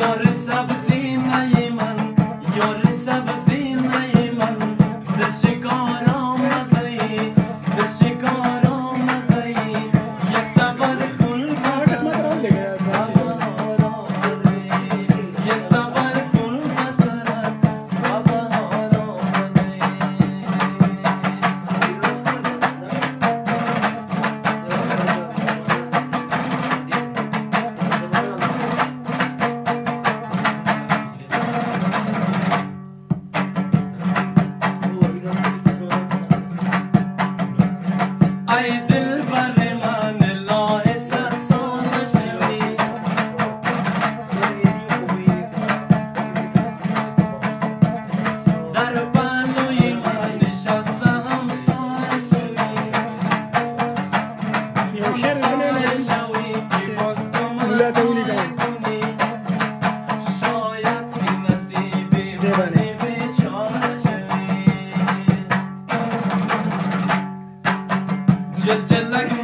Yarısı haydi Just, like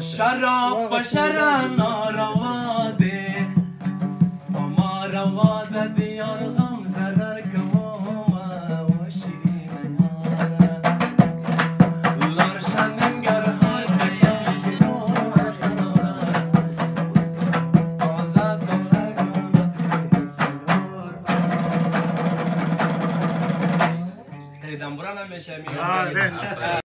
شراب بشرا ناروا ده اما روا ده دیار 啊对对。